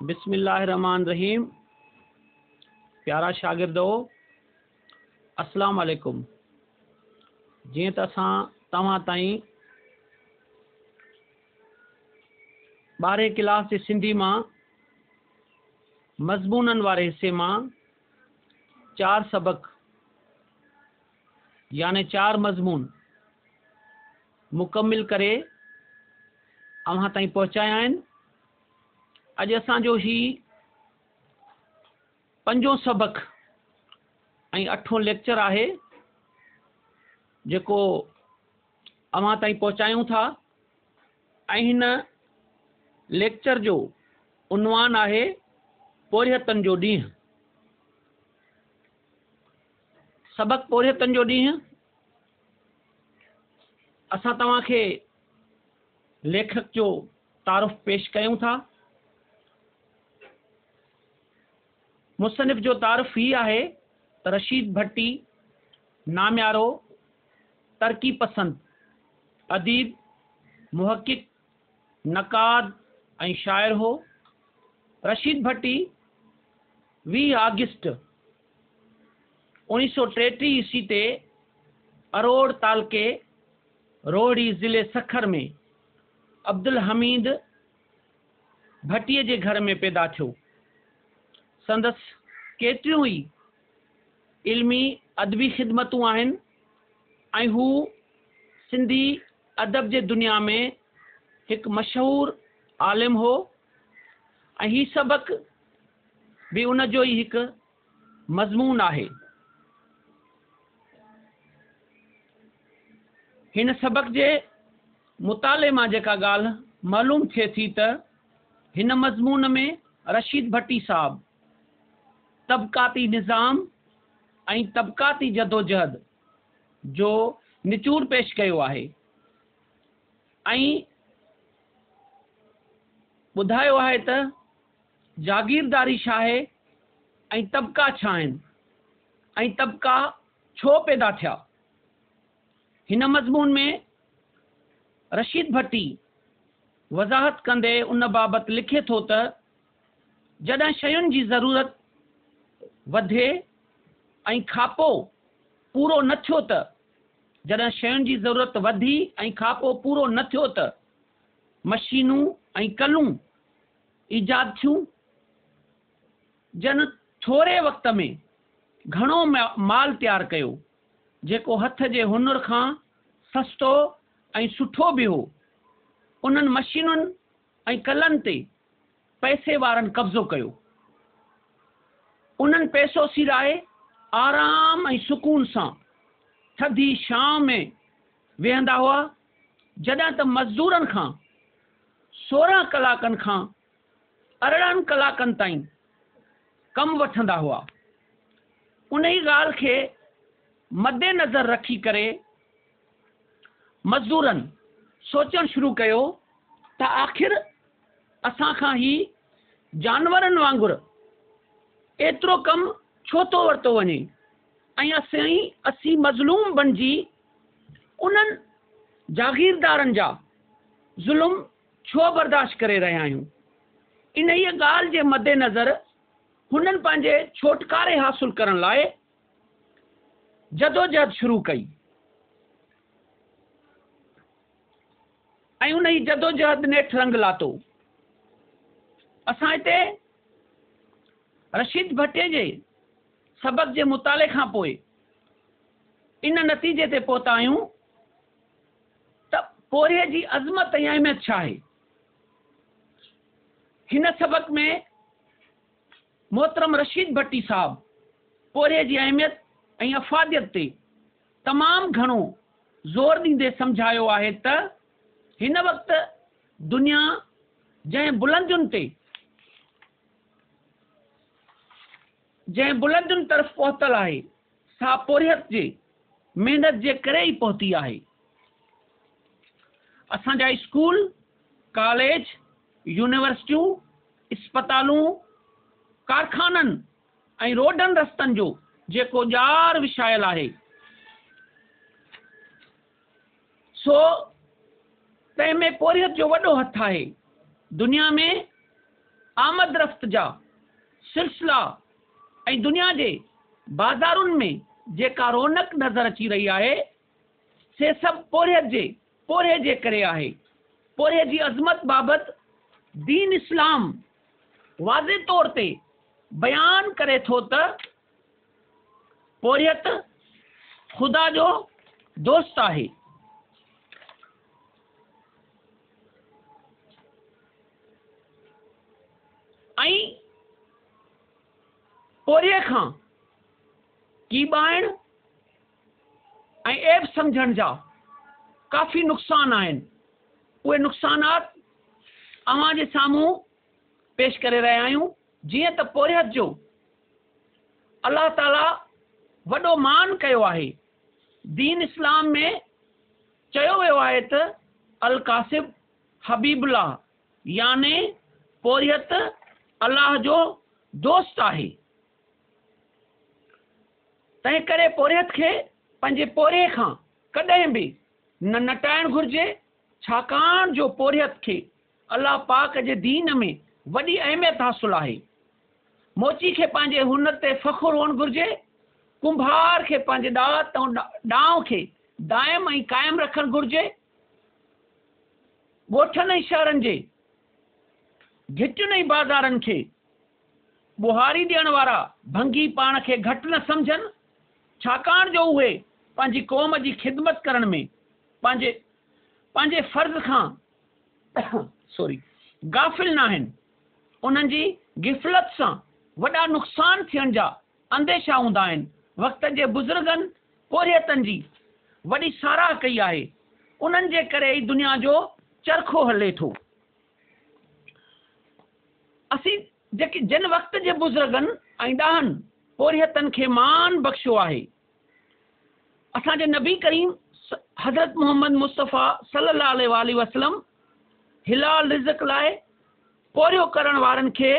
बिस्मिल्लाहिर्रहमान रहीम प्यारा शागिर्दो अस्सलाम वालेकुम जीअं त असां तव्हां ताईं ॿारहें क्लास जे सिंधी माँ मज़मूननि वारे हिसे माँ चार सबक, याने चार मज़मून मुकमिल करे अव्हां ताईं पहुचाया आहिनि। अॼु असांजो ही पंजो सबक अठों लेक्चर आहे, जेको अव्हां ताईं पहुचायूं था। लेक्चर जो उनवान आहे पोरियतनि जो ॾींहुं। सबक पोरियतनि जो ॾींहुं। असां तव्हांखे लेखक जो तारुफ़ पेश कयूं था। मुसनिफ़ जो तारुफ़ ही आहे रशीद भट्टी, नाम्यारो, तरक़ी पसंद, अदीब मुहक़िक़ नक़ाद, ऐं शाइर हो। रशीद भट्टी वीह अगस्त उणिवीह सौ टेटीह ईस्वी ते अरोड़ तालके, रोहड़ी ज़िले सखर में अब्दुल हमीद भट्टीअ जे घर में पैदा थियो। संदसि केतिरियूं ई इल्मी अदबी ख़िदमतूं हू सिंधी अदब जे दुनिया में हिकु मशहूरु आलिम हो। ऐं ही सबक बि जो मज़मून आहे। हिन सबक जे मुताले माँ जेका ॻाल्हि मालूम थिए थी त मज़मून में रशीद भट्टी साहब तबकाती निज़ाम ऐं तबकाती जदोजहद जो निचूर पेश कयो आहे। ऐं ॿुधायो आहे त जागीरदारी छा आहे ऐं तबका छा आहिनि? ऐं तबका छो पैदा थिया? हिन मज़मून में रशीद भट्टी वज़ाहत कंदे उन बाबति लिखे थो त जॾहिं शयुनि जी ज़रूरत वधे ऐं खापो, पूरो न थियो त। जॾहिं शयुनि जी ज़रूरत वधी ऐं खापो पूरो न थियो त, मशीनूं ऐं कलूं ईजाद थियूं। जन थोरे वक़्त में घणो माल तयारु कयो, जेको हथ जे हुनुर खां सस्तो ऐं सुठो बि हो। उन्हनि मशीनुनि ऐं कलनि ते पैसे वारनि कब्ज़ो कयो। उन्हनि पैसो सिराए, आराम ऐं सुकून सां थधी शाम में वेहंदा हुआ। जॾहिं त मज़दूरनि खां, सोरहं कलाकनि खां अरिड़हनि कलाकनि ताईं कमु वठंदा हुआ। उन ई ॻाल्हि खे मद्देनज़र रखी करे मज़दूरनि सोचणु शुरू कयो त आख़िर असां खां ही जानवरनि वांगुरु एतिरो कमु छो थो वरितो वञे। ऐं असीं असीं मज़लूम बणिजी, उन्हनि जागीरदारनि जा ज़ुल्म छो बर्दाश्त करे रहिया आहियूं? इन ई ॻाल्हि जे मद्देनज़र हुननि पंहिंजे छोटकारे हासिलु करण लाइ जदोजहद शुरू कई। ऐं उन ई जदोजहद नेठि रंग लातो। असां हिते रशीद भट्टे जे सबक जे मुताले खां पोइ इन नतीजे ते पहुता आहियूं, त पोरिए जी अज़मत ऐं अहमियत छा आहे? हिन सबक में मोहतरम रशीद भट्टी साहब पोरिए जी अहमियत ऐं अफ़ादियत ते तमामु घणो ज़ोर ॾींदे सम्झायो आहे त हिन वक़्तु दुनिया जंहिं बुलंदियुनि ते जंहिं बुलंदियुनि तरफ़ पहुतल आहे, सा पोरियत जे महिनत जे करे ई पहुती आहे। असांजा स्कूल, कॉलेज, यूनिवर्सिटियूं, इस्पतालूं, कारखाननि रोडनि रस्तनि जो जेको ॼार विछायल आहे। सो तंहिंमें पोरियत जो वॾो हथु आहे, दुनिया में आमद रफ़्त जा सिलसिला दुनिया जे बाज़ारुनि में जेका रौनक नज़र अची रही आहे, से सभु पोरियत जे पोरे जे करे आहे। पोरे जी अज़मत बाबति दीन इस्लाम वाज़े तौर ते बयानु करे थो त पोरियत ख़ुदा जो दोस्त आहे। ऐं पोरिए खां कीबाइण ऐं ऐब सम्झण जा काफ़ी नुक़सान आहिनि उहे नुक़सानात अव्हां जे साम्हूं पेश करे रहिया आहियूं जीअं त पोरियत जो अलाह ताला वॾो मान कयो आहे। दीन इस्लाम में चयो वियो आहे त अल कासिब हबीबुल्ला याने पोरियत अलाह जो दोस्त आहे। तंहिं करे पोरियत खे पंहिंजे पोरे खां कॾहिं बि न नटाइणु घुरिजे। छाकाणि जो पोरियत खे अलाह पाक जे दीन में वॾी अहमियत हासिलु आहे। मोची खे पंहिंजे हुन ते फ़खुरु हुअणु घुरिजे। कुंभार खे पंहिंजे ॾात ऐं ॾांव खे दाइम ऐं क़ाइमु रखणु घुरिजे। ॻोठनि ऐं शहरनि जे घिटियुनि ऐं बाज़ारनि खे ॿुहारी ॾियण वारा भंगी पाण खे घटि न सम्झनि। छाकाणि जो उहे पंहिंजी क़ौम जी ख़िदमत करण में, पंहिंजे पंहिंजे फ़र्ज़ खां सॉरी गाफ़िल न आहिनि। उन्हनि जी गिफ़लत सां वॾा नुक़सान थियण जा अंदेशा हूंदा आहिनि। वक़्त जे बुज़ुर्गनि, पोरियतनि जी वॾी साराह कई आहे। उन्हनि जे करे ई दुनिया जो चरखो हले थो। असीं जेके जिन वक़्त जे बुज़ुर्गनि ऐं ॾाहनि पोरियतनि खे मान बख़्शियो आहे। असांजे नबी करीम हज़रत मोहम्मद मुस्तफ़ा सलाहु वसलम हिलाल रिज़क लाइ पोरियो करण वारनि खे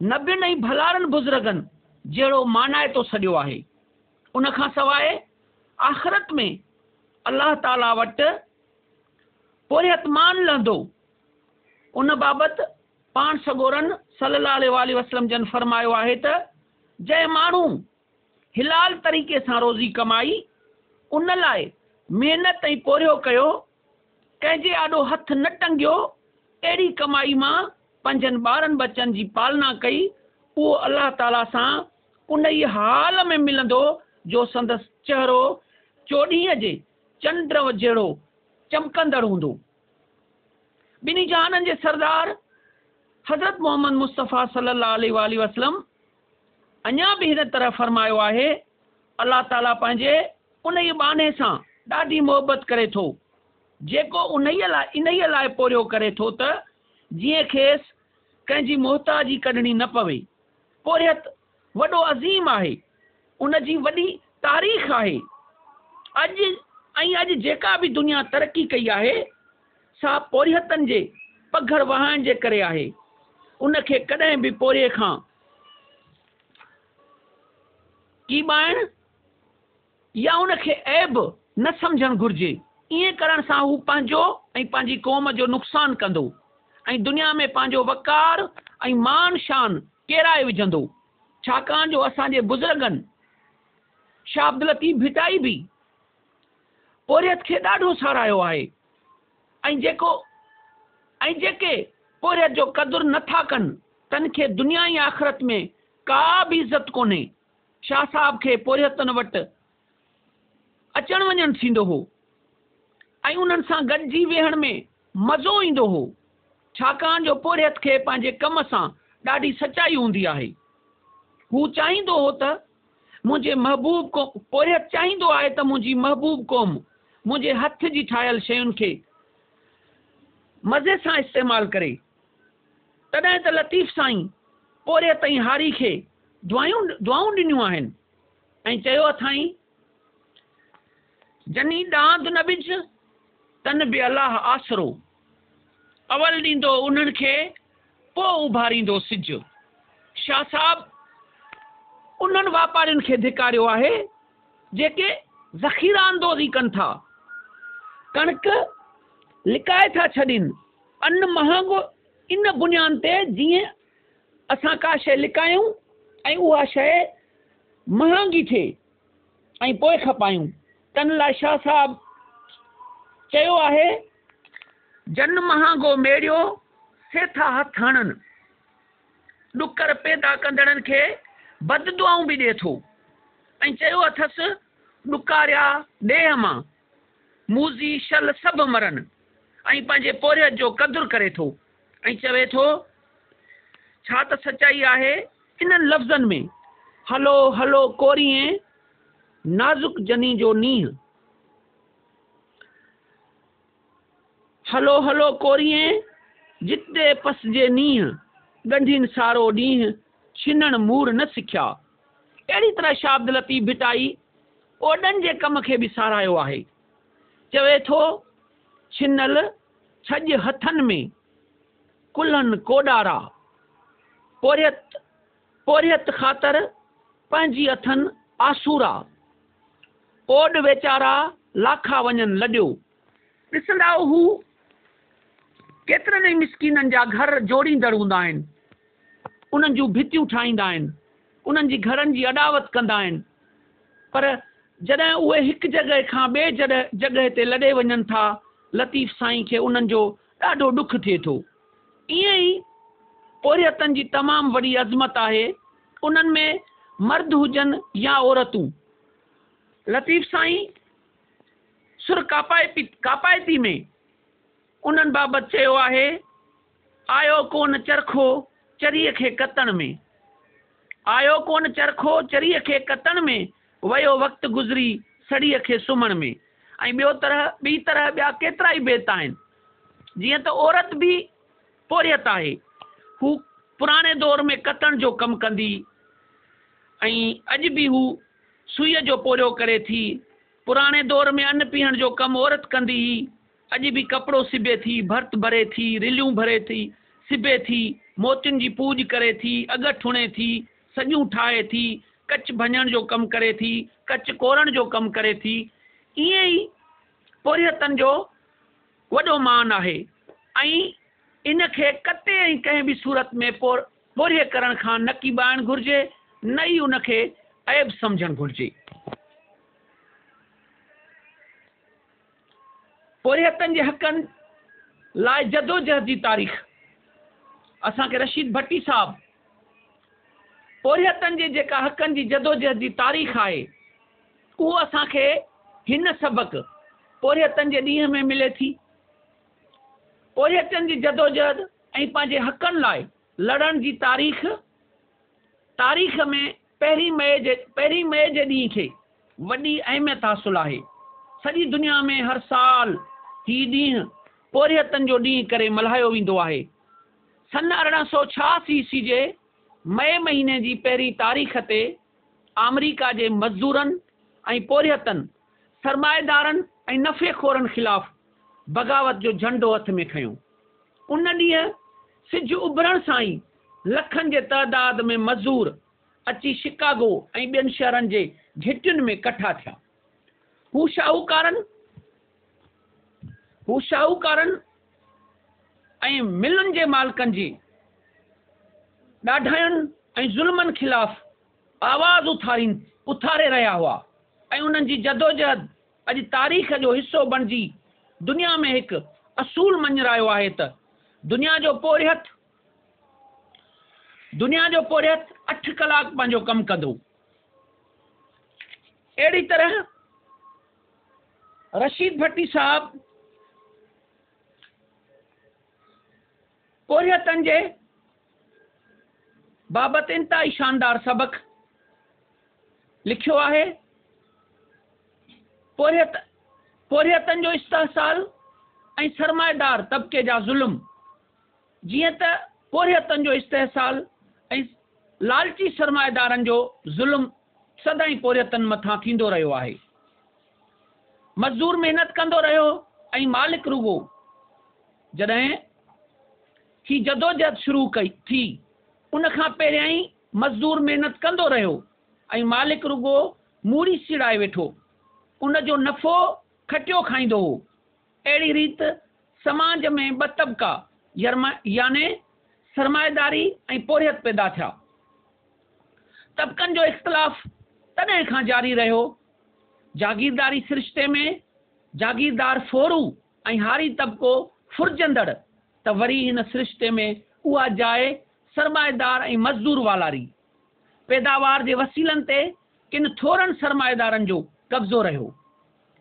नबियुनि ऐं भलारनि बुज़ुर्गनि जहिड़ो मानाए थो सॼो आहे। उन खां सवाइ आख़िरत में अलाह ताला वटि पोरियत मान लहंदो। उन बाबति पाण सगोरन सलाहु वसलम जन फरमायो आहे त जंहिं माण्हू हिलाल तरीक़े सां रोज़ी कमाई, उन लाइ महिनत ऐं पोरियो कयो। कंहिंजे आॾो हथु न टंगियो, अहिड़ी कमाई माँ पंजनि ॿारनि बचनि जी पालना कई। उहो अलाह ताला सां उन ई हाल में मिलंदो, जो संदसि चहिरो चोॾींहं जे चंड जहिड़ो चमकंदड़ हूंदो। ॿिन्ही जहाननि जे सरदार हज़रत मोहम्मद मुस्तफ़ा सलाहु वसलम अञा बि हिन तरह फरमायो आहे अलाह ताला पंहिंजे उन बाने सां ॾाढी मोहबत करे थो। जेको उन इन ई लाइ पोरियो करे त जीअं खेसि कंहिंजी मोहताजी कढणी न पवे। पोरियत वॾो अज़ीम आहे, उन जी वॾी तारीख़ आहे। अॼु, ऐं अॼु जेका बि दुनिया तरक़ी कई आहे, सा पोरियतनि जे पघर वहाइण जे करे आहे। उनखे कॾहिं बि पोरे खां कीबाइण या उनखे ऐब न सम्झणु घुरिजे। ईअं करण क़ौम जो नुक़सानु कंदो दुनिया में पंहिंजो वकार मान शान केराए विझंदो। जो असांजे बुज़ुर्गनि शाह भिटाई बि पोरियत खे ॾाढो सारायो आहे जेको पोरियत जो क़दुरु नथा कनि, तन खे दुनिया ई आख़िरत में का बि इज़त कोन्हे। शाह साहब खे पोरियतनि वटि। अचणु थींदो हो। ऐं उन्हनि वेहण में मज़ो ईंदो हो। जो पोरियत खे पंहिंजे कम सां ॾाढी सचाई हूंदी आहे। हू चाहींदो हो त मुंहिंजे महबूब को पोरियत चाहींदो आहे त मुंहिंजी महबूब क़ौम मुंहिंजे हथ जी ठाहियल शयुनि मज़े सां इस्तेमालु करे। तॾहिं त लतीफ़ साईं पोरे ताईं हारी खे दुआयूं दुआऊं ॾिनियूं आहिनि। ऐं चयो अथई, जनी ॾांद न बिज तन बि अलाह आसरो। अवल ॾींदो उन्हनि खे, पोइ उभारींदो सिज। शाह साहब, उन्हनि वापारियुनि खे धिकारियो आहे, जेके ज़ख़ीरा अंदोज़ी कनि था। कणिक लिकाए था छॾनि। अन महांगो इन बुनियाद ते, जीअं असां का शइ लिकायूं ऐं उहा शइ खपायूं। तन लाइ शाह साहब चयो जन महांगो मेड़ियो सेठा हथ हणनि। ॾुकर पैदा कंदड़नि खे बददुआऊं बि ॾिए थो। ऐं चयो अथसि, ॾुकारिया माँ, मूज़ी, शल सभु मरनि। ऐं पोरियत जो क़दुरु करे थो। चवे त सचाई आहे इन्हनि लफ़्ज़नि में, हलो हलो कोरीअ नाज़ुक जनी जो नींहुं हलो हलो कोरीअ जिते पसजे नींहुं ॻंढियुनि सारो ॾींहुं छिनण मूर न सिखिया। अहिड़ी तरह शाब्द लतीफ़ भिटाई ओॾनि जे कम खे बि सारायो आहे। चवे थो, छिनल छॼ हथनि में कुल्हनि कोॾारा पोरियत पोरियत ख़ातिर पंहिंजी अथनि आसूरा। ओॾ वीचारा लाखा वञनि लॾियो। ॾिसंदा हू केतिरनि ई मिसकीननि घर जोड़ींदड़ हूंदा आहिनि। उन्हनि जूं भितियूं ठाहींदा आहिनि। उन्हनि जी घरनि जी अॾावत कंदा पर जॾहिं उहे हिकु जॻह खां ॿिए जॾहिं जॻह ते लॾे वञनि था, लतीफ़ साईं खे उन्हनि जो ॾाढो ॾुखु थिए ओरियतनि जी तमामु वॾी अज़मत आहे उन्हनि में मर्द हुजनि या औरतूं। लतीफ़ साईं, सुर कापाए कापायती में उन्हनि बाबति आहे, आयो कोन चरखो चरीअ खे कतण में। आयो कोन चरखो चरीअ खे कतण में, वियो वक़्तु गुज़री सड़ीअ खे सुम्हण में। ॿियो तरह, ॿी तरह ॿिया केतिरा बेत जीअं त औरत बि पोरियत आहे हू पुराणे दौर में कतण जो कमु कंदी अॼु बि हू सुईअ जो पोरियो करे थी। पुराणे दौर में अन्न पीअण जो कमु औरत कंदी हुई अॼु बि कपिड़ो सिबे थी, भर्त भरे थी, रिलियूं भरे थी, सिबे थी मोतियुनि जी पूॼ करे थी अॻ ठुणे थी सॼियूं ठाहे थी कच भञण जो कमु करे थी कच कोरण जो कमु करे थी। ईअं ई जो वॾो मान आहे। ऐं इनखे कते ऐं कंहिं बि सूरत में पोर पोरिय करण खां न की घुरिजे न ई उनखे ऐब सम्झणु घुरिजे। पोरियतनि जे हक़नि लाइ जदोजहद जी तारीख़। असांखे रशीद भट्टी साहब पोरियतनि जे जेका हक़नि जी जदोजहद जी तारीख़ आहे, उहो असांखे हिन सबक़ पोरियतनि जे ॾींहं में मिले थी। पोरियतनि जी जदोजहद, ऐं पंहिंजे हक़नि लाइ लड़ण तारीख़ तारीख़ में पहिरीं मई जे मई जे ॾींहं अहमियत हासिलु आहे। सॼी दुनिया में हर साल हीउ ॾींहुं पोरियतनि जो ॾींहुं करे मल्हायो वेंदो आहे। सन अरिड़हं सौ छहासी ईस्वी जे मई महीने जी पहिरीं तारीख़ ते अमरीका जे मज़दूरनि ऐं पोरियतनि, सरमाएदारनि ऐं नफ़ेखोरनि ख़िलाफ़ बग़ावत जो झंडो हथ में खयो। उन सिज उभरण सां ई लखनि जे तइदाद में मज़ूर अची शिकागो ऐं ॿियनि शहरनि जे में कठा थिया। हू शाहूकारनि हू शाहूकारनि ऐं मिलुनि जे मालिकनि आवाज़ उथारीनि उथारे रहिया हुआ। जी जदोजहद अॼु तारीख़ जो हिसो बणिजी दुनिया में हिकु असूल मञरायो आहे त दुनिया जो पोरियत दुनिया जो पोरियत अठ कलाक पंहिंजो कमु कंदो। अहिड़ी तरह रशीद भट्टी साहब पोरियतनि जे बाबति इंतिहाई शानदार सबक़ लिखियो आहे। पोरियत पोरियतनि जो इस्तेसाल सरमाएदार तबिके जा ज़ुल्म। जीअं त पोरियतनि जो इस्तेसाल लालची सरमाएदारनि जो ज़ुल्म सदाईं पोरियतनि मथां थींदो रहियो आहे। मज़दूर महिनत कंदो रहियो, ऐं मालिक रुगो। जॾहिं ही जदोजहद शुरू कई थी, उन खां पहिरियाँ ई मज़दूर महिनत कंदो रहियो, ऐं मालिक रुगो मूड़ी सिड़ाए वेठो। उन जो नफ़ो खटियो खाईंदो। हो अहिड़ी रीति समाज में ॿ तबिका याने सरमाएदारी ऐं पोरियत पैदा थिया। तबिकनि जो इख़्तिलाफ़ तॾहिं खां जारी रहियो, जागीरदारी सिरिश्ते में जागीरदार फोरू ऐं हारी तबिको फुरजंदड़, त वरी हिन सिरिश्ते में उहा जाइ सरमाएदार ऐं मज़दूर वालारी। पैदावार जे वसीलनि ते किन थोरनि सरमाएदारनि जो कब्ज़ो रहियो।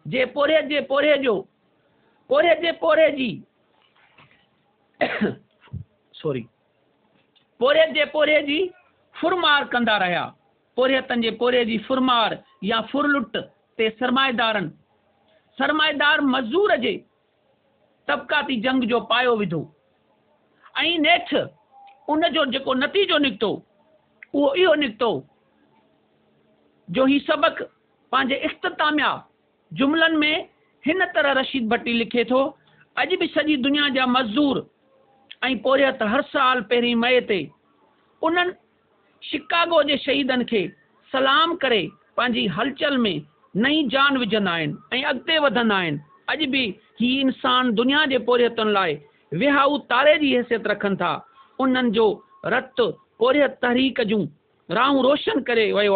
जे पोरे जे पोरे जो पोरे जे पोरे जी सॉरी पोरे जे पोरे जी फुरमार कंदा रहिया पोरियतनि जे पोरे जी फुरमार या फुरलुट ते सरमाएदारनि सरमाएदार मज़दूर जे तबिकाती जंग जो पायो विधो ऐं नेठि उन जो जेको नतीजो निकितो उहो इहो निकितो जो ही सबक़ु पंहिंजे इख़्तितामिया जुमलनि में हिन तरह रशीद भट्टी लिखे थो, अॼु बि सॼी दुनिया जा मज़दूर ऐं पोरियत हर साल पहिरीं मई ते उन्हनि शिकागो जे शहीदनि खे सलाम करे हलचल में नई जान विझंदा आहिनि ऐं अॻिते वधंदा ही इंसान दुनिया जे पोरियतनि लाइ विहाऊ तारे जी हैसियत रखनि था। उन्हनि रत पोरियत तहरीक जूं राहूं रोशन करे वियो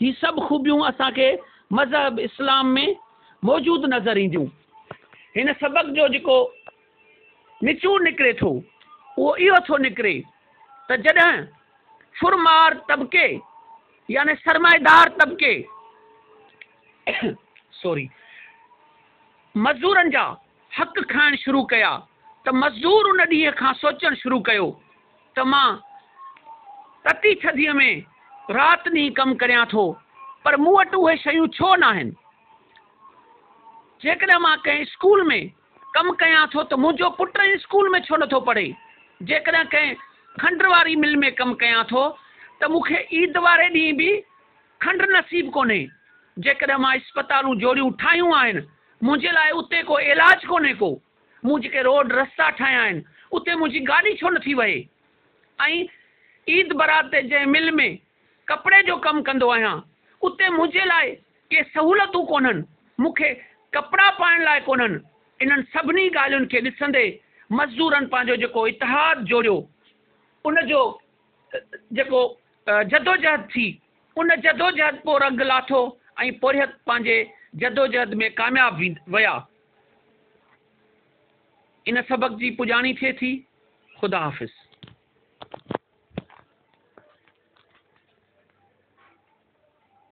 ही सभु ख़ूबियूं असांखे मज़हब इस्लाम में मौजूदु नज़र ईंदियूं। हिन सबक़ जो जेको निचूड़ निकिरे थो, उहो इहो थो निकिरे त जॾहिं फुरमार तबिके, यानी सरमाएदार तबिके, सॉरी, मज़दूरनि जा हक़ खाइणु शुरू कया, त मज़दूर उन ॾींहं खां सोचणु शुरू कयो, त माँ तती थधीअ में राति ॾींहुं कमु करियाँ थो पर मूं वटि उहे शयूं छो न आहिनि स्कूल में कमु कयां थो, त मुंहिंजो पुटु स्कूल में छो नथो पढ़े। जेकॾहिं कंहिं मिल में कमु कयां थो, त मूंखे ईद वारे ॾींहुं बि खंडु नसीबु कोन्हे। जेकॾहिं माँ इस्पतालूं मुंहिंजे लाइ उते को इलाजु को। मूं जेके रोड रस्ता ठाहिया आहिनि, उते मुंहिंजी छो नथी वहे? ऐं ईद बरात जंहिं मिल में कपिड़े जो कमु कंदो आहियाँ, उते मुंहिंजे लाइ के सहूलियतूं कोन्हनि, मूंखे कपिड़ा पाइण लाइ कोन्हनि। इन्हनि सभिनी ॻाल्हियुनि खे ॾिसंदे मज़दूरनि पंहिंजो जेको इतिहाद जोड़ियो उनजो जेको जदोजहद थी, उन जदोजहद पोइ रंग लाथो ऐं पोरियत पंहिंजे जदोजहद में कामयाबु विया। इन सबक़ जी पुॼाणी थिए थी, ख़ुदा हाफ़िज़।